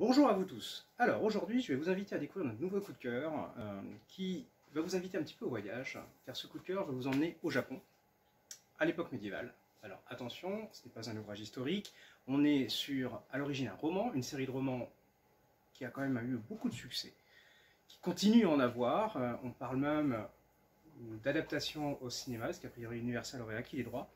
Bonjour à vous tous. Alors aujourd'hui, je vais vous inviter à découvrir notre nouveau coup de cœur euh, qui va vous inviter un petit peu au voyage, car ce coup de cœur va vous emmener au Japon, à l'époque médiévale. Alors attention, ce n'est pas un ouvrage historique, on est sur à l'origine un roman, une série de romans qui a quand même eu beaucoup de succès, qui continue à en avoir. Euh, on parle même d'adaptation au cinéma, parce qu'a priori Universal aurait acquis les droits.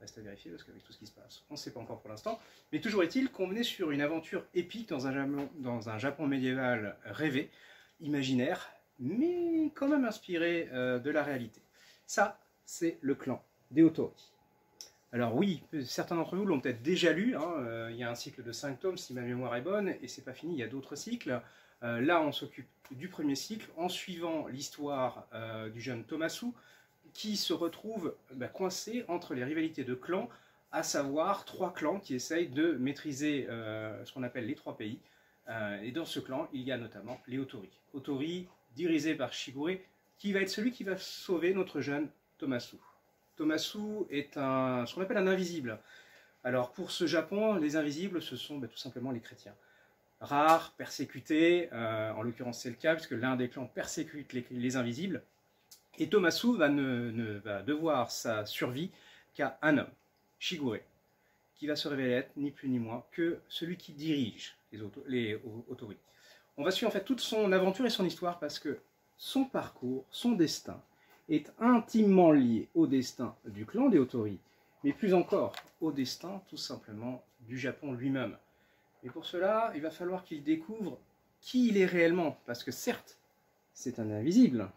Reste à vérifier parce qu'avec tout ce qui se passe, on ne sait pas encore pour l'instant. Mais toujours est-il qu'on venait sur une aventure épique dans un, Japon, médiéval rêvé, imaginaire, mais quand même inspiré euh, de la réalité. Ça, c'est le clan des Otori. Alors oui, certains d'entre vous l'ont peut-être déjà lu, hein, euh, il y a un cycle de 5 tomes si ma mémoire est bonne, et c'est pas fini, il y a d'autres cycles. Euh, là, on s'occupe du premier cycle en suivant l'histoire du jeune Tomasu, qui se retrouve bah, coincé entre les rivalités de clans, à savoir trois clans qui essayent de maîtriser euh, ce qu'on appelle les trois pays. Euh, et dans ce clan, il y a notamment les Otori. Otori, dirigé par Shigure, qui va être celui qui va sauver notre jeune Tomasu. Tomasu est un, ce qu'on appelle un invisible. Alors pour ce Japon, les invisibles, ce sont bah, tout simplement les chrétiens. Rares, persécutés, euh, en l'occurrence c'est le cas, puisque l'un des clans persécute les invisibles, et Tomasu va, ne, va devoir sa survie qu'à un homme, Shigure, qui va se révéler être ni plus ni moins que celui qui dirige les, autorités. On va suivre en fait toute son aventure et son histoire parce que son parcours, son destin est intimement lié au destin du clan des Otori, mais plus encore au destin tout simplement du Japon lui-même. Et pour cela, il va falloir qu'il découvre qui il est réellement, parce que certes, c'est un invisible,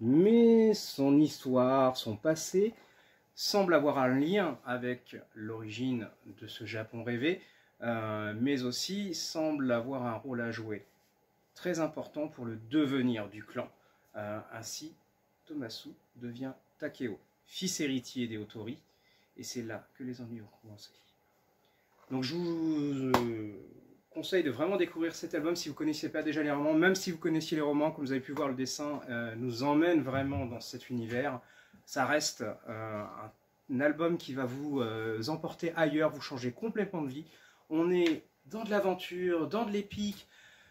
mais son histoire, son passé, semble avoir un lien avec l'origine de ce Japon rêvé, euh, mais aussi semble avoir un rôle à jouer très important pour le devenir du clan. Euh, ainsi, Tomasu devient Takeo, fils héritier des Otori, et c'est là que les ennuis ont commencé. Donc je vous euh, conseille de vraiment découvrir cet album si vous ne connaissiez pas déjà les romans, même si vous connaissiez les romans, comme vous avez pu voir le dessin, euh, nous emmène vraiment dans cet univers. Ça reste euh, un, album qui va vous euh, emporter ailleurs, vous changer complètement de vie. On est dans de l'aventure, dans de l'épique,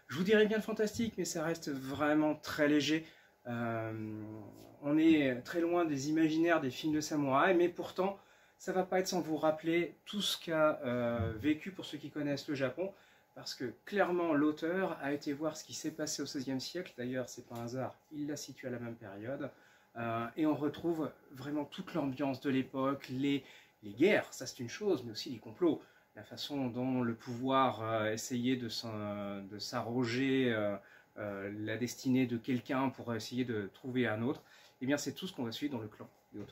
je vous dirais bien le fantastique, mais ça reste vraiment très léger. on est très loin des imaginaires des films de samouraï, mais pourtant, ça va pas être sans vous rappeler tout ce qu'a vécu pour ceux qui connaissent le Japon parce que clairement l'auteur a été voir ce qui s'est passé au XVIe siècle, d'ailleurs c'est pas un hasard, il l'a situé à la même période, euh, et on retrouve vraiment toute l'ambiance de l'époque, les, guerres, ça c'est une chose, mais aussi les complots, la façon dont le pouvoir euh, essayait de s'arroger euh, la destinée de quelqu'un pour essayer de trouver un autre, et eh bien c'est tout ce qu'on va suivre dans le clan de